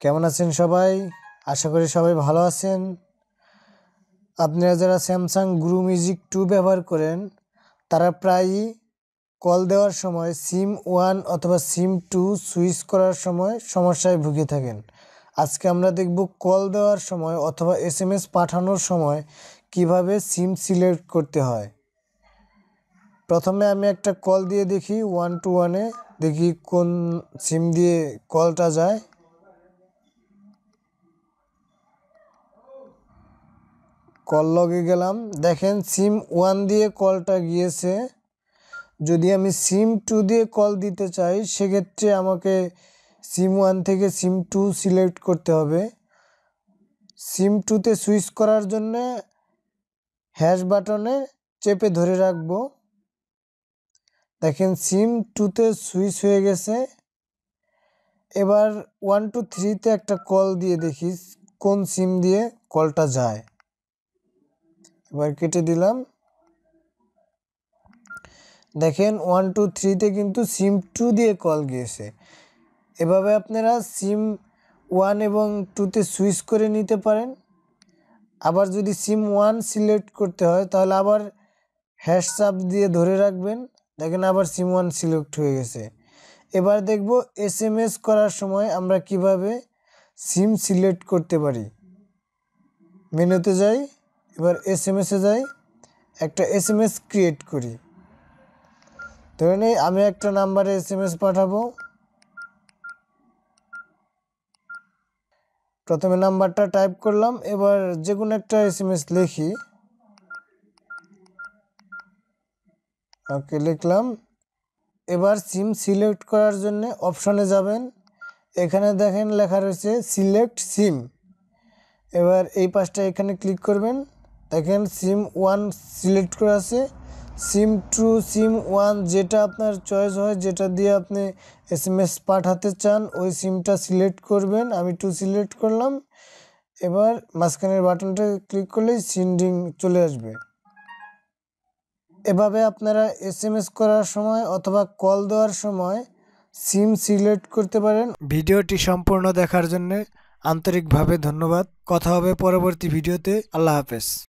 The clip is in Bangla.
কেমন আছেন সবাই? আশা করি সবাই ভালো আছেন। আপনারা যারা স্যামসাং গ্রু মিউজিক টু ব্যবহার করেন, তারা প্রায়ই কল দেওয়ার সময় সিম ওয়ান অথবা সিম টু সুইচ করার সময় সমস্যায় ভুগে থাকেন। আজকে আমরা দেখব কল দেওয়ার সময় অথবা এস এম এস পাঠানোর সময় কীভাবে সিম সিলেক্ট করতে হয়। প্রথমে আমি একটা কল দিয়ে দেখি ওয়ান টু ওয়ানে দেখি কোন সিম দিয়ে কলটা যায়। কল লগে গেলাম। দেখেন সিম ওয়ান দিয়ে কলটা গিয়েছে। যদি আমি সিম টু দিয়ে কল দিতে চাই, সেক্ষেত্রে আমাকে সিম ওয়ান থেকে সিম টু সিলেক্ট করতে হবে। সিম টুতে সুইচ করার জন্য হ্যাশ বাটনে চেপে ধরে রাখব। দেখেন সিম টুতে সুইচ হয়ে গেছে। এবার ওয়ান টু থ্রিতে একটা কল দিয়ে দেখি কোন সিম দিয়ে কলটা যায়। এবার কেটে দিলাম। দেখেন ওয়ান টু থ্রিতে কিন্তু সিম টু দিয়ে কল গিয়েছে। এভাবে আপনারা সিম ওয়ান এবং টুতে সুইচ করে নিতে পারেন। আবার যদি সিম ওয়ান সিলেক্ট করতে হয়, তাহলে আবার হ্যাশ দিয়ে ধরে রাখবেন। দেখেন আবার সিম ওয়ান সিলেক্ট হয়ে গেছে। এবার দেখব এস এম এস করার সময় আমরা কীভাবে সিম সিলেক্ট করতে পারি। মেনুতে যাই। এবার এস এম এসে যাই, একটা এস এম এস ক্রিয়েট করি। ধরে নেই, আমি একটা নাম্বারে এস এম এস পাঠাবো। প্রথমে নাম্বারটা টাইপ করলাম, এবার যে কোনো একটা এস এম এস লিখি। ওকে লিখলাম। এবার সিম সিলেক্ট করার জন্য অপশনে যাবেন। এখানে দেখেন লেখা রয়েছে সিলেক্ট সিম এবার এই পাশটা এখানে ক্লিক করবেন। দেখেন সিম ওয়ান সিলেক্ট করা আছে। সিম টু সিম ওয়ান যেটা আপনার চয়েস হয়, যেটা দিয়ে আপনি এস এম এস পাঠাতে চান, ওই সিমটা সিলেক্ট করবেন। আমি টু সিলেক্ট করলাম। এবার মাঝখানের বাটনটা ক্লিক করলেই সিন্ডিং চলে আসবে। এভাবে আপনারা এস করার সময় অথবা কল দেওয়ার সময় সিম সিলেক্ট করতে পারেন। ভিডিওটি সম্পূর্ণ দেখার জন্য আন্তরিকভাবে ধন্যবাদ। কথা হবে পরবর্তী ভিডিওতে। আল্লাহ হাফেজ।